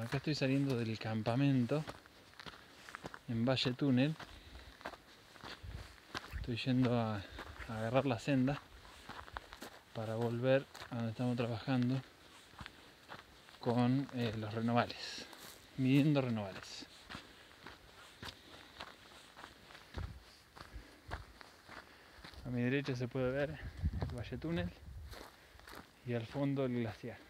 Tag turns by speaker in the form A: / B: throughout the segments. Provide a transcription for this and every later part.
A: Acá estoy saliendo del campamento en Valle Túnel. Estoy yendo a, a agarrar la senda para volver a donde estamos trabajando con eh, los renovales, midiendo renovales. A mi derecha se puede ver el Valle Túnel y al fondo el glaciar.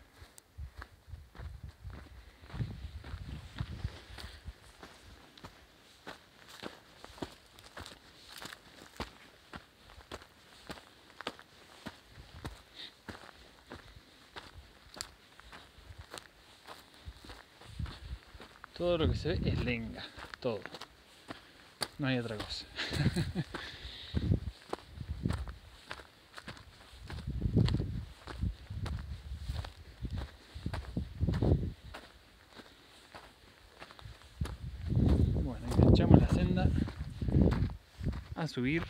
A: Todo lo que se ve es lenga, todo. No hay otra cosa. bueno, enganchamos la senda a subir.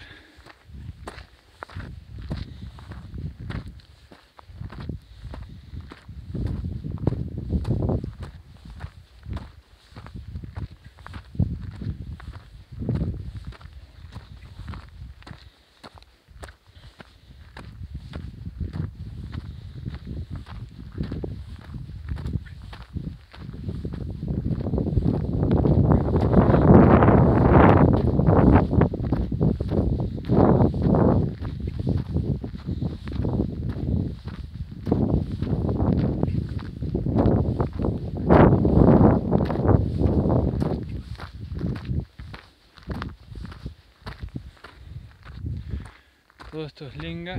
A: Todo esto es lenga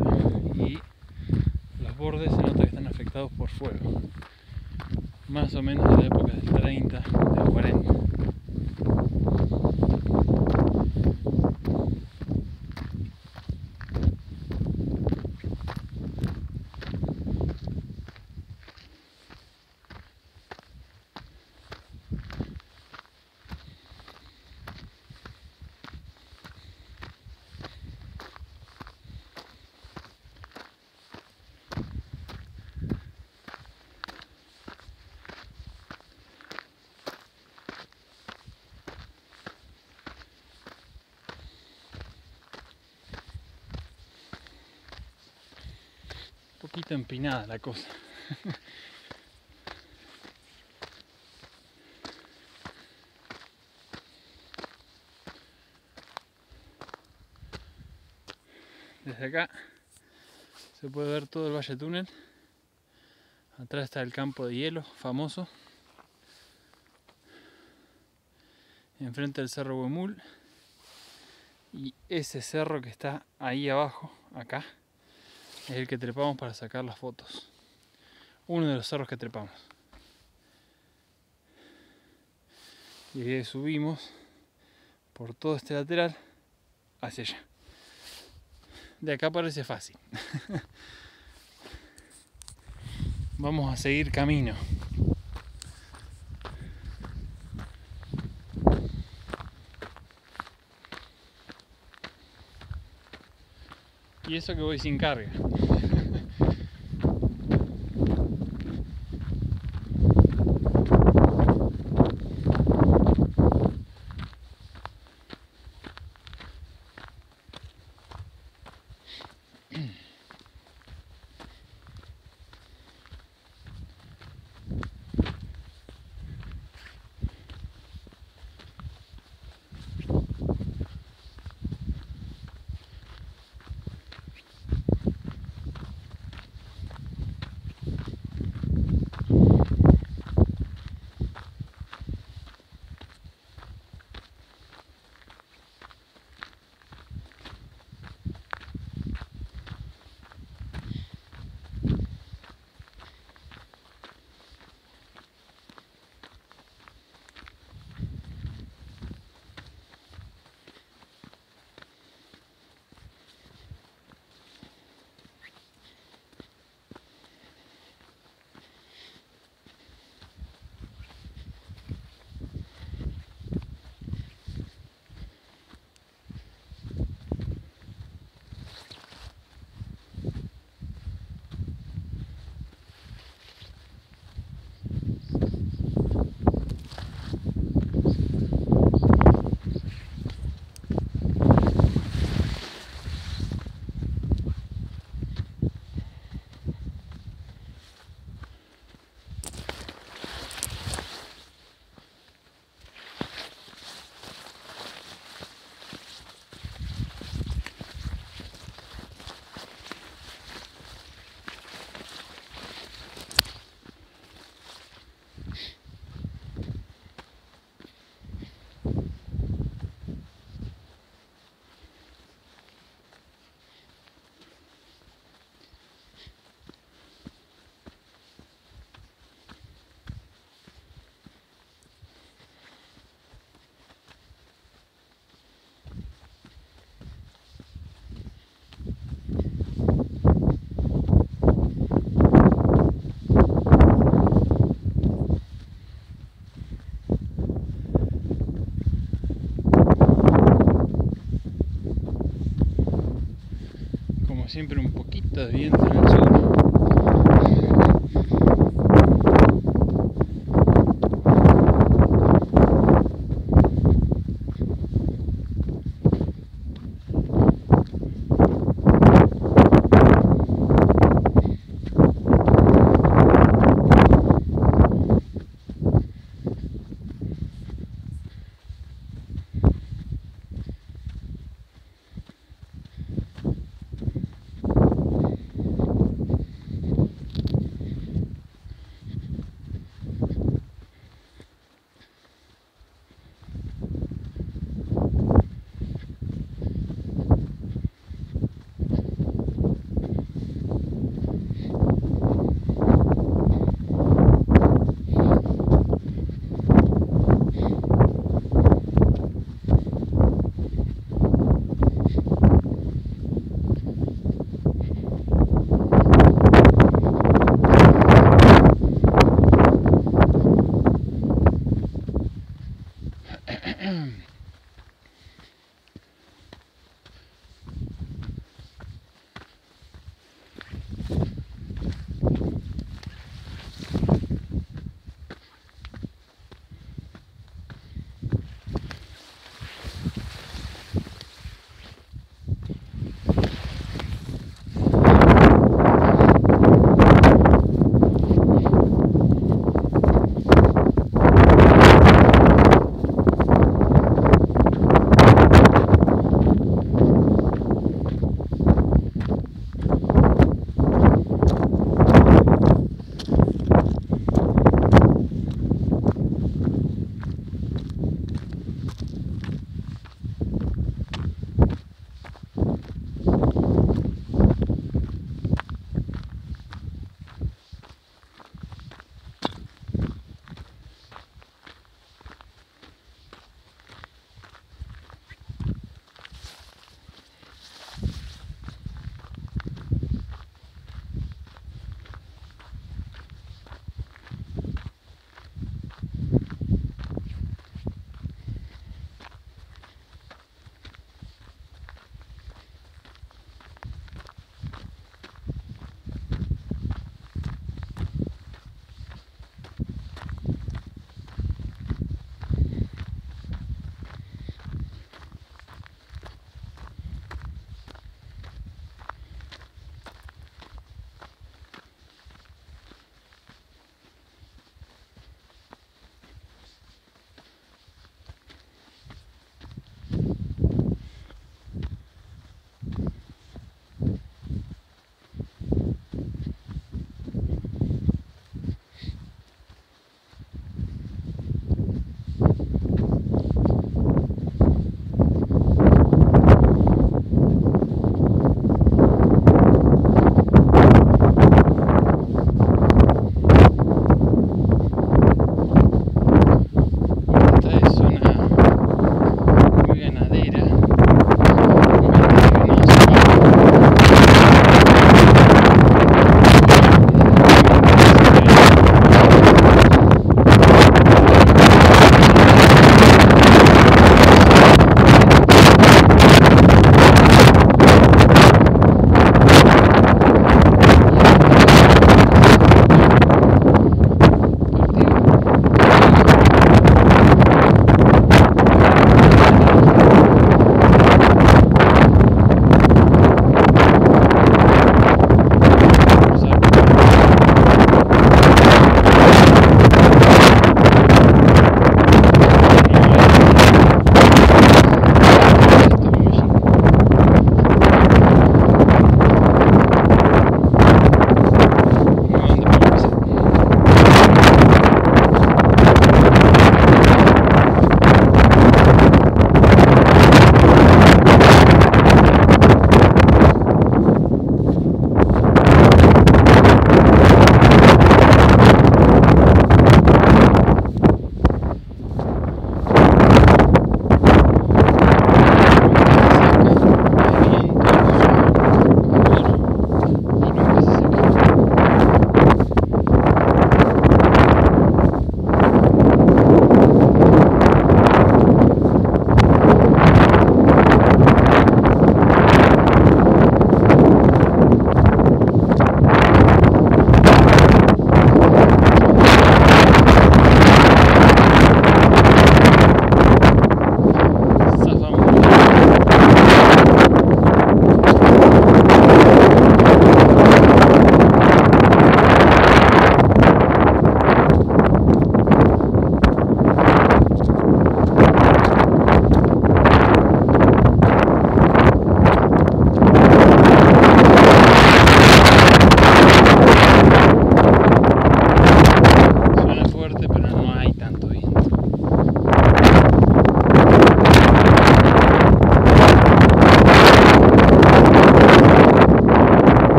A: y los bordes se nota que están afectados por fuego. Más o menos de la época del 30, del 40. Poquito empinada la cosa. Desde acá se puede ver todo el Valle Túnel. Atrás está el campo de hielo famoso. Enfrente del Cerro Huemul. Y ese cerro que está ahí abajo, acá, es el que trepamos para sacar las fotos. Uno de los cerros que trepamos. Y subimos por todo este lateral hacia allá. De acá parece fácil. Vamos a seguir camino. Y eso que voy sin carga. Siempre un poquito de viento en el sur.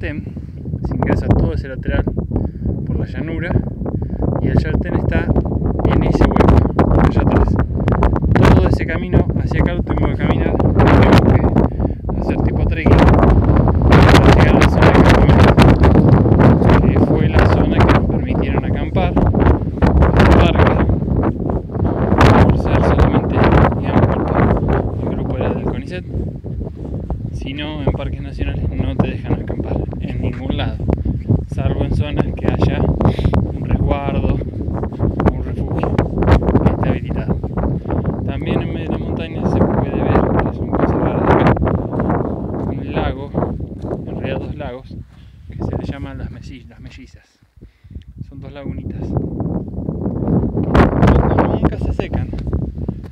A: stem, se ingresa todo ese lateral Son dos lagunitas. Nunca se secan.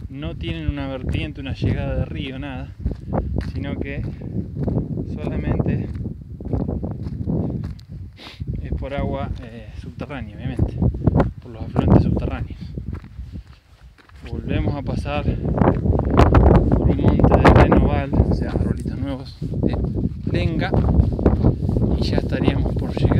A: No tienen una vertiente, una llegada de río, nada. Sino que solamente es por agua eh, subterránea, obviamente. Por los afluentes subterráneos. Volvemos a pasar por un monte de renoval, o sea, arbolitos nuevos de lenga. Y ya estaríamos por llegar.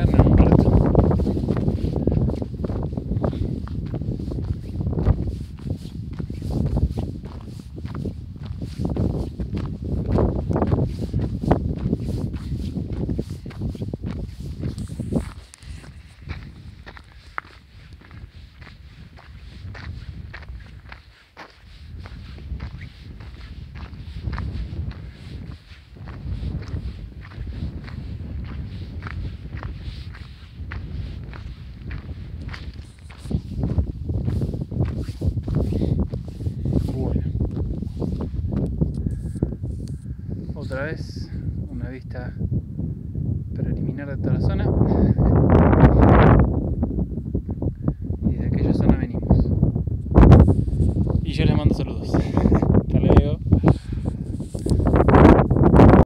A: vista preliminar de toda la zona.